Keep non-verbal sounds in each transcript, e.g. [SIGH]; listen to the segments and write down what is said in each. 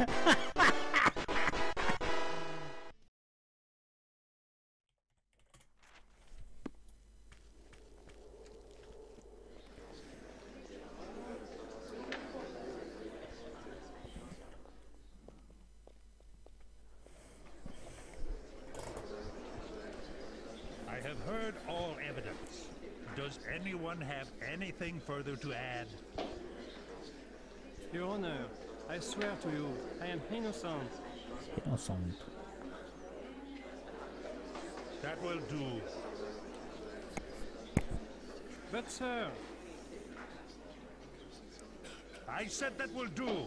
I have heard all evidence. Does anyone have anything further to add? Your Honor, I swear to you, I am innocent. Innocent. That will do. But, sir, I said that will do.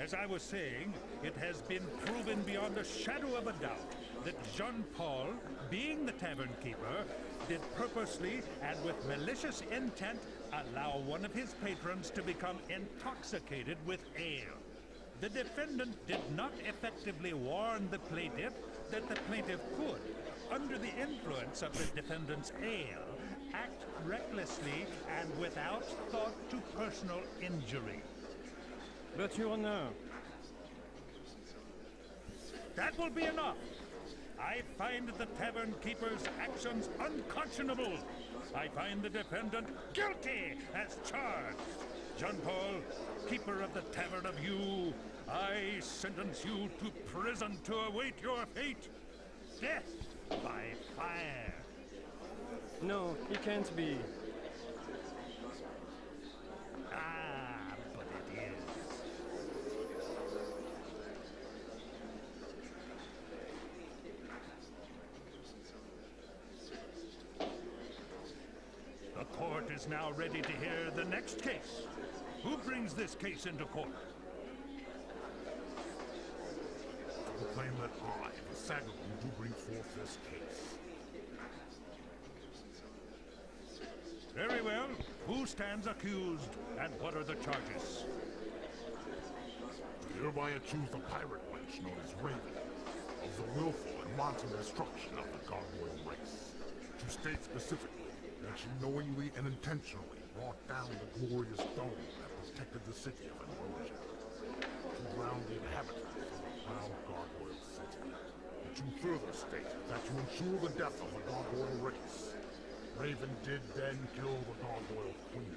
As I was saying, it has been proven beyond a shadow of a doubt that Jean Paul, being the tavern keeper, did purposely and with malicious intent allow one of his patrons to become intoxicated with ale. The defendant did not effectively warn the plaintiff that the plaintiff could, under the influence of the defendant's ale, act recklessly and without thought to personal injury. but Your Honor, That will be enough. I find the tavern keeper's actions unconscionable. I find the defendant guilty as charged. Jean Paul, keeper of the tavern of Yew, I sentence you to prison to await your fate. Death by fire. no, he can't be. Ah, but it is. The court now ready to hear the next case. Who brings this case into court? proclaim that I, the Sagaroon, do bring forth this case. Very well. Who stands accused, and what are the charges? Hereby accuse the pirate wench known as Raven of the willful and wanton destruction of the gargoyle race. To state specifically she knowingly and intentionally brought down the glorious dome that protected the city of Ambrosia. To drown the inhabitants of the proud gargoyle city. And to further state that to ensure the death of the gargoyle race, Raven did then kill the gargoyle queen,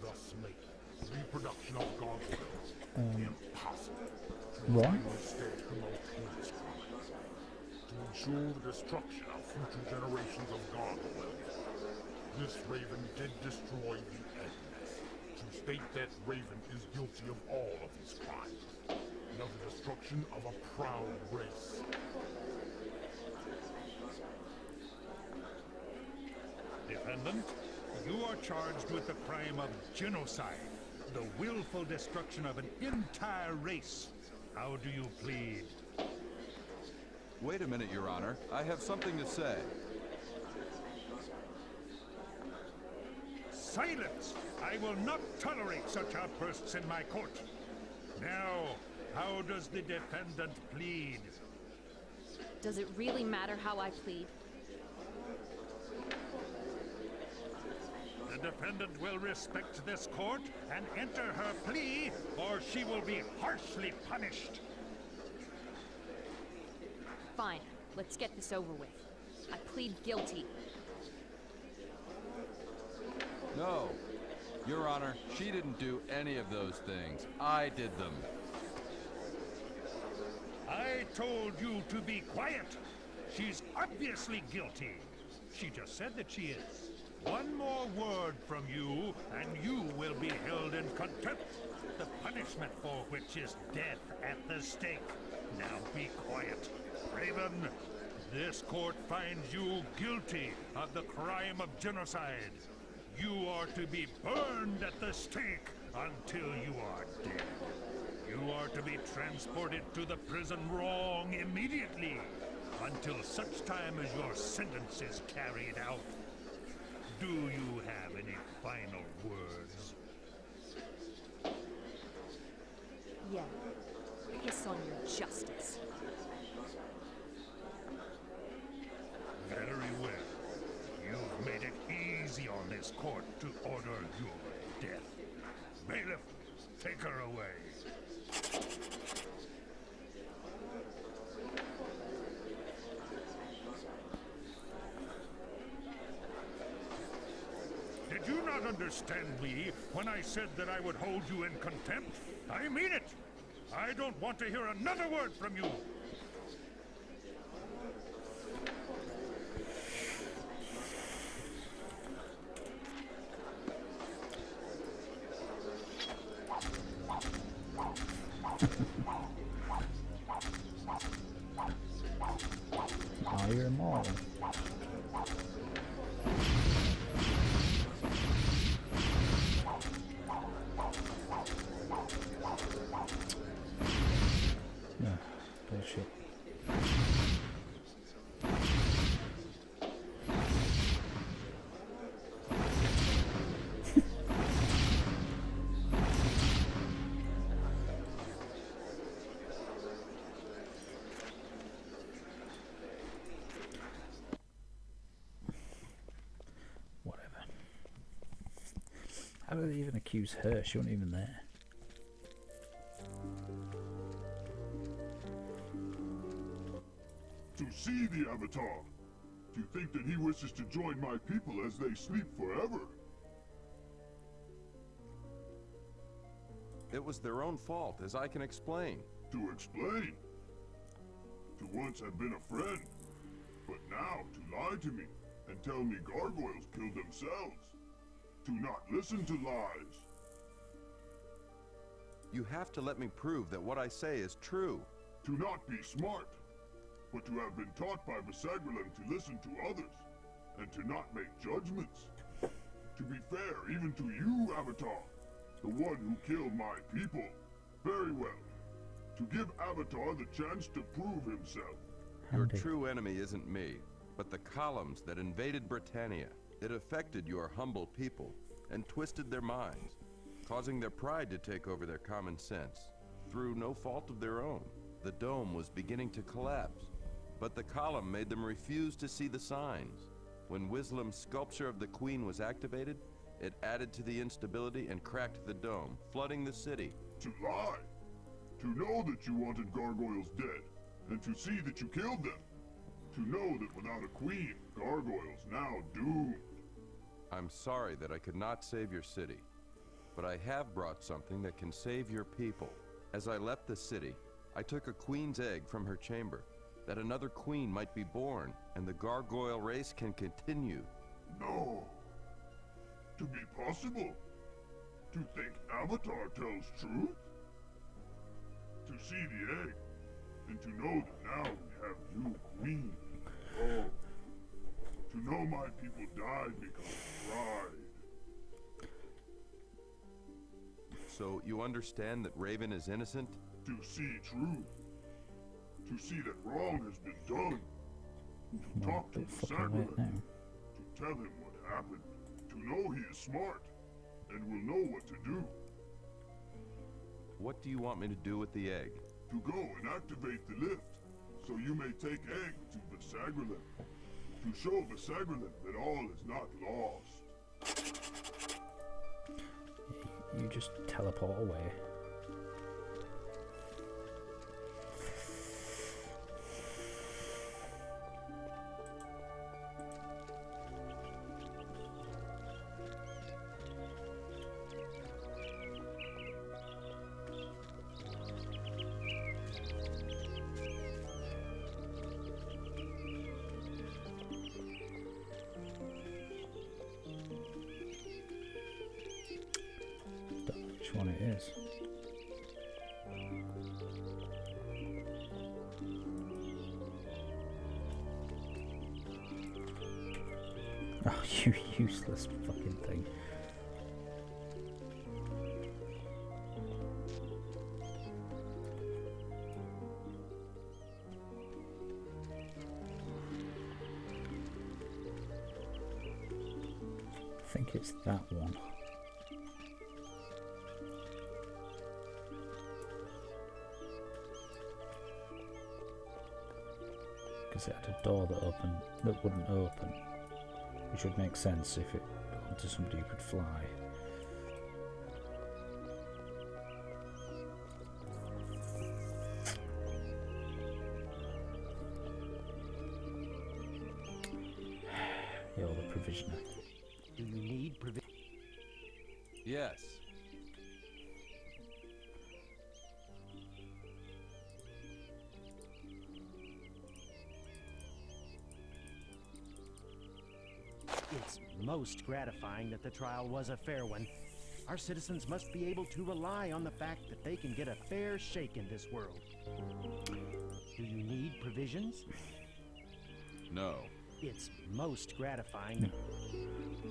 thus making reproduction of gargoyles um, impossible. To What? finally state her most heinous crime. Ensure the destruction of future generations of gargoyles, this Raven did destroy the Edness. To state that Raven is guilty of all of these crimes, and of the destruction of a proud race. Defendant, you are charged with the crime of genocide, the willful destruction of an entire race. How do you plead? Wait a minute, Your Honor. I have something to say. Silence! I will not tolerate such outbursts in my court. Now, how does the defendant plead? Does it really matter how I plead? The defendant will respect this court and enter her plea, or she will be harshly punished. Fine, let's get this over with. I plead guilty. No. Your Honor, she didn't do any of those things. I did them. I told you to be quiet. She's obviously guilty. She just said that she is. One more word from you, and you will be held in contempt. The punishment for which is death at the stake. Now be quiet. Raven, this court finds you guilty of the crime of genocide. You are to be burned at the stake until you are dead. You are to be transported to the prison Wrong immediately until such time as your sentence is carried out. Do you have any final words? Yeah. Piss on your justice. Very well. You've made it easy on this court to order your death. Bailiff, Take her away. Did you not understand me when I said that I would hold you in contempt? I mean it! I don't want to hear another word from you! How do they even accuse her? She wasn't even there. To see the Avatar. To think that he wishes to join my people as they sleep forever? It was their own fault, as I can explain. To explain. To once have been a friend. But now to lie to me and tell me gargoyles killed themselves. To not listen to lies. You have to let me prove that what I say is true. To not be smart. But to have been taught by Vasagralem to listen to others. And to not make judgments. To be fair even to you, Avatar. The one who killed my people. Very well. To give Avatar the chance to prove himself. Your true enemy isn't me, but the columns that invaded Britannia. It affected your humble people and twisted their minds, causing their pride to take over their common sense. Through no fault of their own, the dome was beginning to collapse, but the column made them refuse to see the signs. When Wislam's sculpture of the Queen was activated, it added to the instability and cracked the dome, flooding the city. To lie. To know that you wanted gargoyles dead. And to see that you killed them. To know that without a queen, gargoyles now doomed. I'm sorry that I could not save your city, but I have brought something that can save your people. As I left the city, I took a queen's egg from her chamber, that another queen might be born, and the gargoyle race can continue. No. To be possible. To think Avatar tells truth. To see the egg. And to know that now we have new queen. Oh. To know my people died because. So you understand that Raven is innocent? To see truth. To see that wrong has been done. To talk to bit the Sacrament. To tell him what happened. To know he is smart. And will know what to do. What do you want me to do with the egg? To go and activate the lift. So you may take egg to Vasagralem. To show Vasagralem that all is not lost. You just teleport away. Oh, [LAUGHS] you useless fucking thing. I think it's that one. Because it had a door that opened that wouldn't open, which would make sense if it belonged to somebody who could fly. [SIGHS] You're the provisioner. Do you need provision? Yes. Most gratifying that the trial was a fair one. Our citizens must be able to rely on the fact that they can get a fair shake in this world. Do you need provisions? No. It's most gratifying.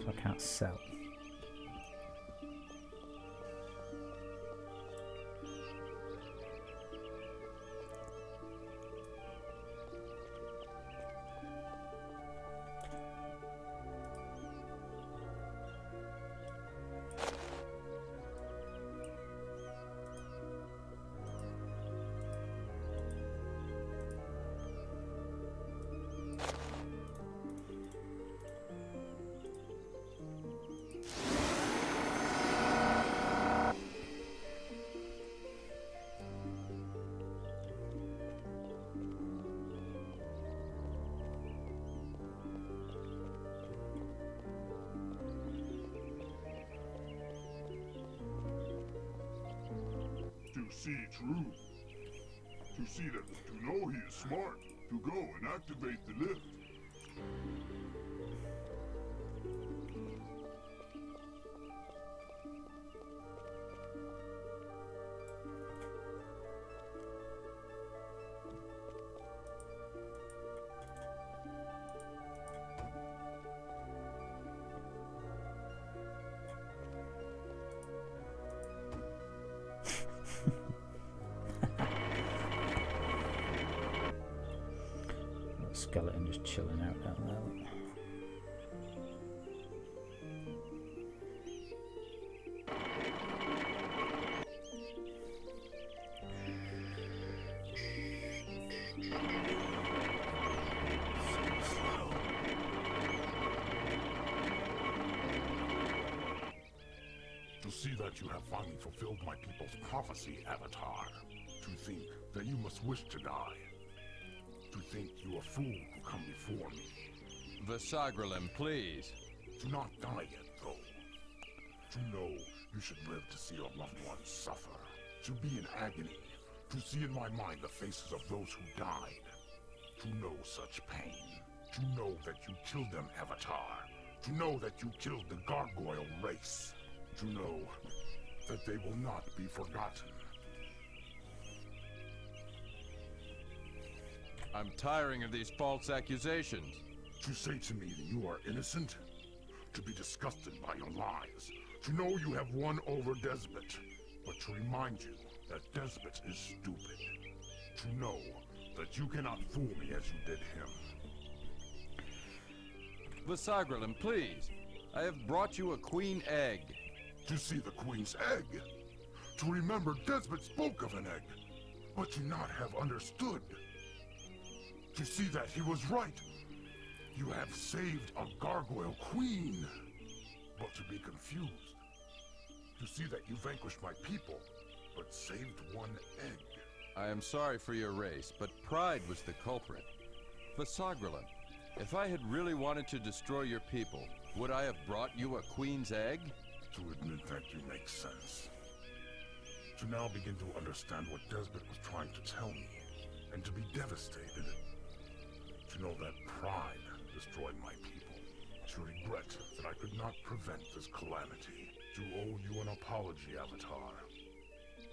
So I can't sell. See truth. To see that, to know he is smart. To go and activate the lift. Chilling out down there. To see that you have finally fulfilled my people's prophecy, Avatar. To think that you must wish to die. To think you a fool who come before me. Vasagralem, please. Do not die yet, though. To know you should live to see your loved ones suffer. To be in agony. To see in my mind the faces of those who died. To know such pain. To know that you killed them, Avatar. To know that you killed the gargoyle race. To know that they will not be forgotten. I'm tiring of these false accusations. To say to me that you are innocent? To be disgusted by your lies? To know you have won over Desmond? But to remind you that Desmond is stupid? To know that you cannot fool me as you did him? Vasagralem, please. I have brought you a queen egg. To see the Queen's egg? To remember Desmond spoke of an egg, but to not have understood? To see that he was right? You have saved a gargoyle queen, but to be confused? To see that you vanquished my people, but saved one egg? I am sorry for your race, but pride was the culprit. Vasagralem, if I had really wanted to destroy your people, would I have brought you a queen's egg? To admit that you make sense. To now begin to understand what Desmond was trying to tell me, and to be devastated. To know that pride destroyed my people. To regret that I could not prevent this calamity. To owe you an apology, Avatar.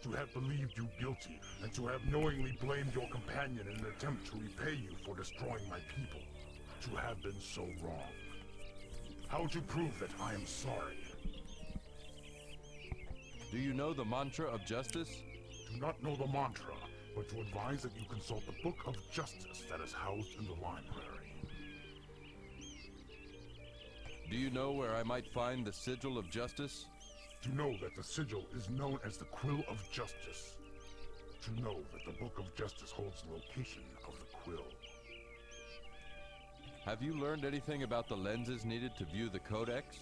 To have believed you guilty, and to have knowingly blamed your companion in an attempt to repay you for destroying my people. To have been so wrong. How to prove that I am sorry? Do you know the mantra of justice? Do not know the mantra, but to advise that you consult the Book of Justice that is housed in the library. Do you know where I might find the sigil of justice? To know that the sigil is known as the Quill of Justice. To know that the Book of Justice holds the location of the quill. Have you learned anything about the lenses needed to view the codex?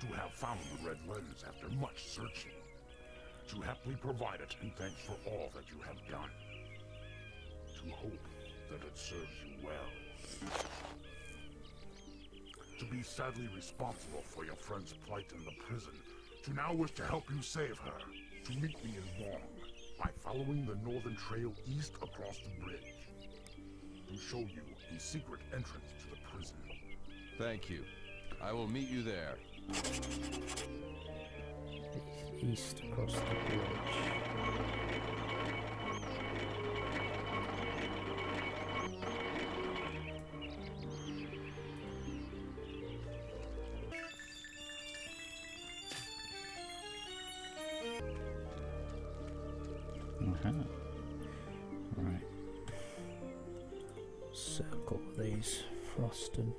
To have found the red lens after much searching. To happily provide it in thanks for all that you have done. To hope that it serves you well. To be be sadly responsible for your friend's plight in the prison, to now wish to help you save her, to meet me in Wrong, by following the northern trail east across the bridge. To show you the secret entrance to the prison. Thank you. I will meet you there. East across the bridge. Uh-huh. Right. Circle these. Frost and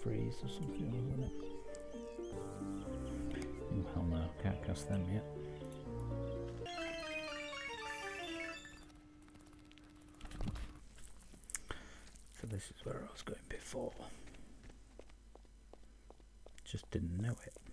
freeze or something, wasn't it? Oh, hell no, can't cast them yet. So this is where I was going before. Just didn't know it.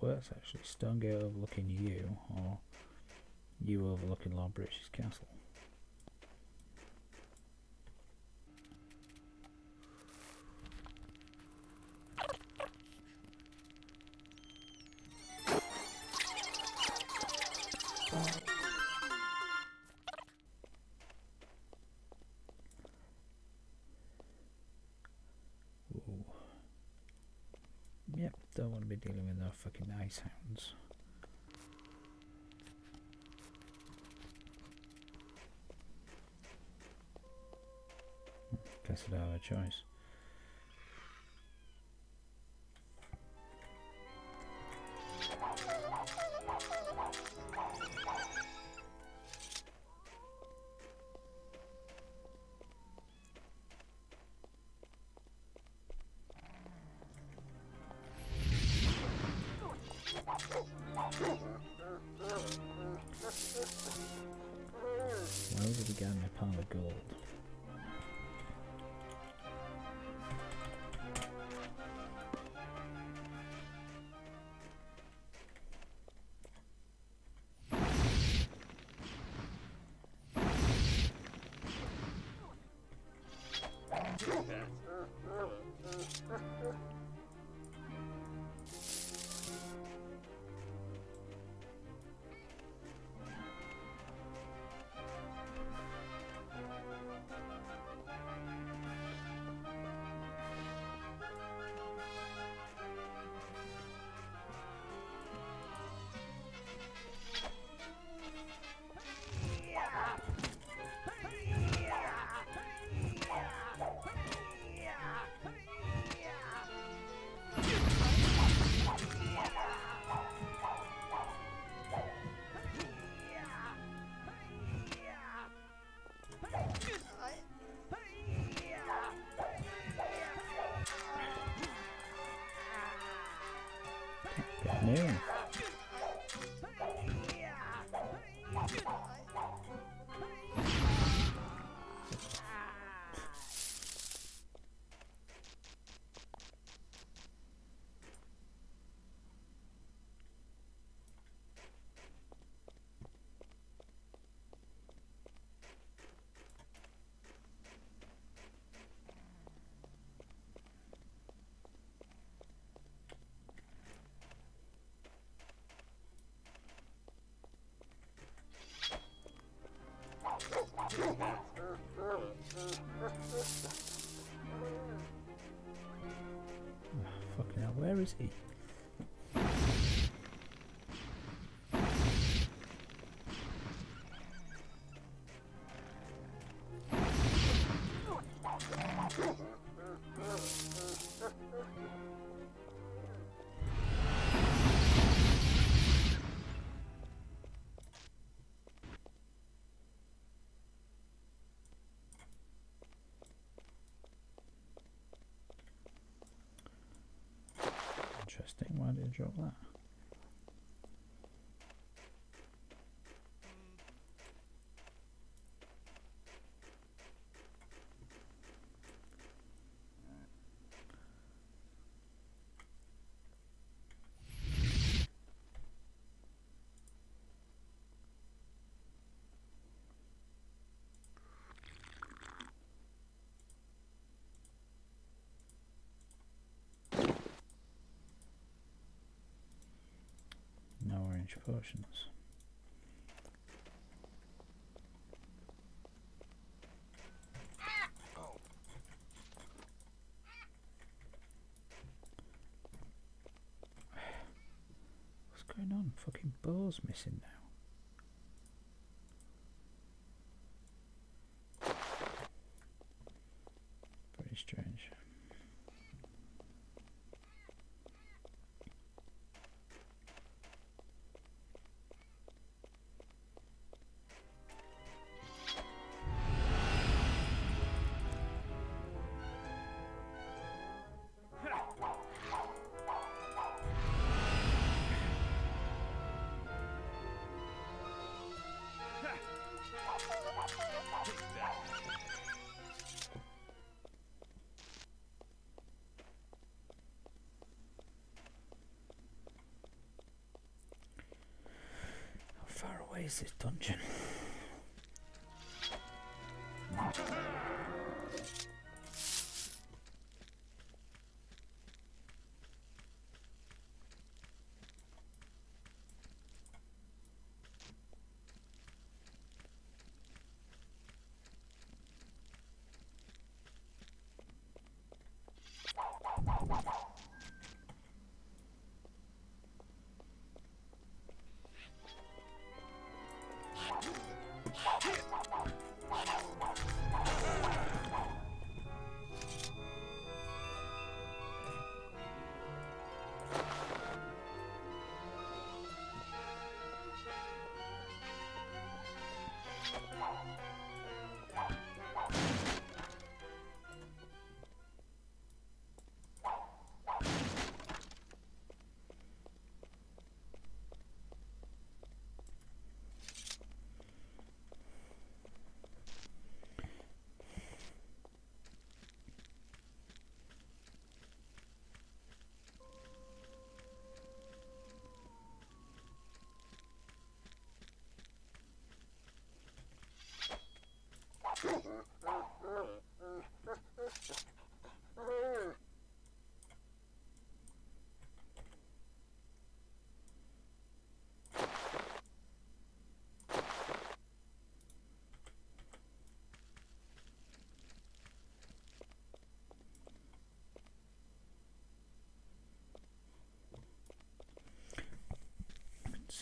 Worse actually, Stonegate overlooking you or you overlooking Lord British's Castle. Ooh. Yep, don't want to no fucking ice hounds. Guess I don't have a choice. He get me a pile of gold? Hell, interesting. Why did you drop that? No orange potions. [SIGHS] What's going on? Fucking bow's missing now. Away is this dungeon?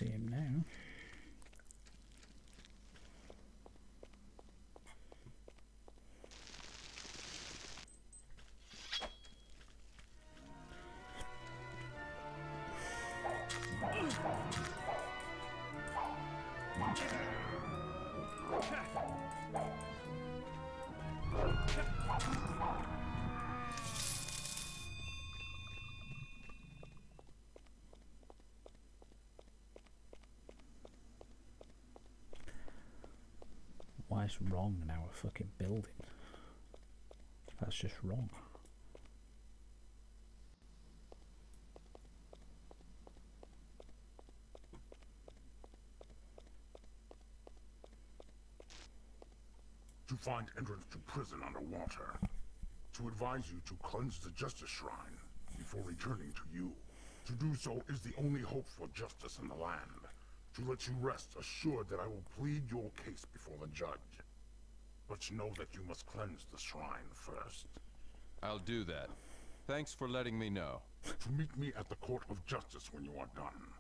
See him now. Is wrong in our fucking building? That's just wrong. To find entrance to prison underwater. To advise you to cleanse the Justice Shrine before returning to you. To do so is the only hope for justice in the land. To let you rest assured that I will plead your case before the judge. But know that you must cleanse the shrine first. I'll do that. Thanks for letting me know. To meet me at the Court of Justice when you are done.